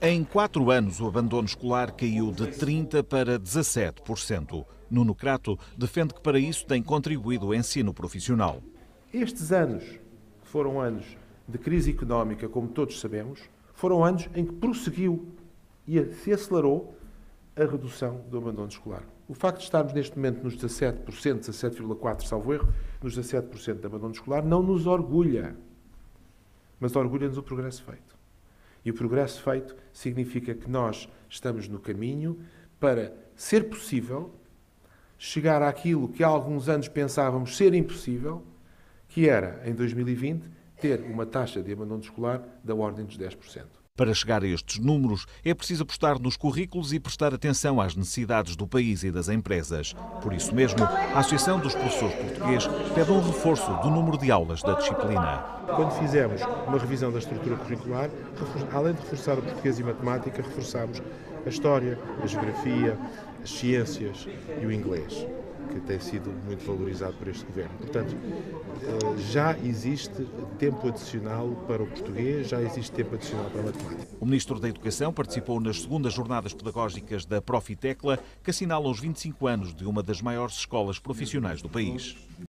Em quatro anos, o abandono escolar caiu de 30% para 17%. Nuno Crato defende que para isso tem contribuído o ensino profissional. Estes anos, que foram anos de crise económica, como todos sabemos, foram anos em que prosseguiu e se acelerou a redução do abandono escolar. O facto de estarmos neste momento nos 17%, 17,4% salvo erro, nos 17% de abandono escolar, não nos orgulha, mas orgulha-nos o progresso feito. E o progresso feito significa que nós estamos no caminho para ser possível chegar àquilo que há alguns anos pensávamos ser impossível, que era, em 2020, ter uma taxa de abandono escolar da ordem dos 10%. Para chegar a estes números, é preciso apostar nos currículos e prestar atenção às necessidades do país e das empresas. Por isso mesmo, a Associação dos Professores Português pede um reforço do número de aulas da disciplina. Quando fizemos uma revisão da estrutura curricular, além de reforçar o português e matemática, reforçámos a história, a geografia, as ciências e o inglês que tem sido muito valorizado por este governo. Portanto, eh, já existe tempo adicional para o português, já existe tempo adicional para a matemática. O Ministro da Educação participou nas segundas jornadas pedagógicas da Profitecla, que assinala os 25 anos de uma das maiores escolas profissionais do país.